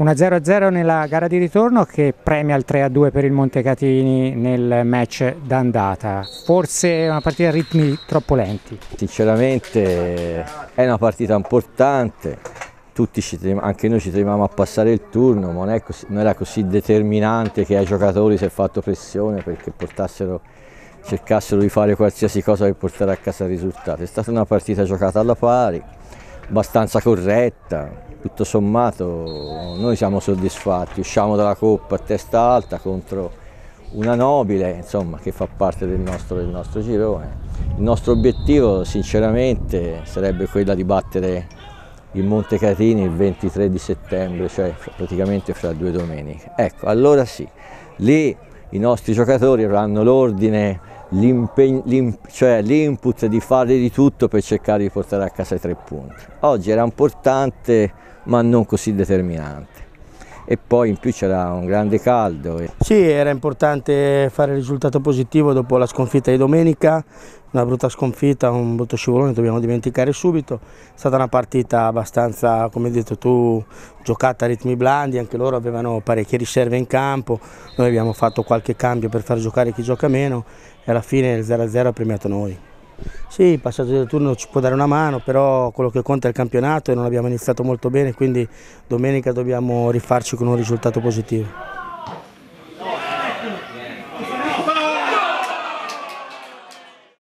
Una 0-0 nella gara di ritorno che premia il 3-2 per il Montecatini nel match d'andata. Forse una partita a ritmi troppo lenti. Sinceramente è una partita importante, ci, anche noi ci temiamo a passare il turno, ma non, così, non, era così determinante che ai giocatori si è fatto pressione perché cercassero di fare qualsiasi cosa per portare a casa il risultato. È stata una partita giocata alla pari, abbastanza corretta, tutto sommato noi siamo soddisfatti, usciamo dalla Coppa a testa alta contro una nobile insomma, che fa parte del nostro, del nostro girone. Il nostro obiettivo sinceramente sarebbe quello di battere il Montecatini il 23 di settembre, cioè praticamente fra due domeniche. Ecco, allora sì, lì i nostri giocatori avranno l'ordine, cioè l'input di fare di tutto per cercare di portare a casa i tre punti. Oggi era importante ma non così determinante. E poi in più c'era un grande caldo. Sì, era importante fare il risultato positivo dopo la sconfitta di domenica, una brutta sconfitta, un brutto scivolone, dobbiamo dimenticare subito. È stata una partita abbastanza, come hai detto tu, giocata a ritmi blandi, anche loro avevano parecchie riserve in campo, noi abbiamo fatto qualche cambio per far giocare chi gioca meno e alla fine il 0-0 ha premiato noi. Sì, il passaggio del turno ci può dare una mano, però quello che conta è il campionato e non abbiamo iniziato molto bene, quindi domenica dobbiamo rifarci con un risultato positivo.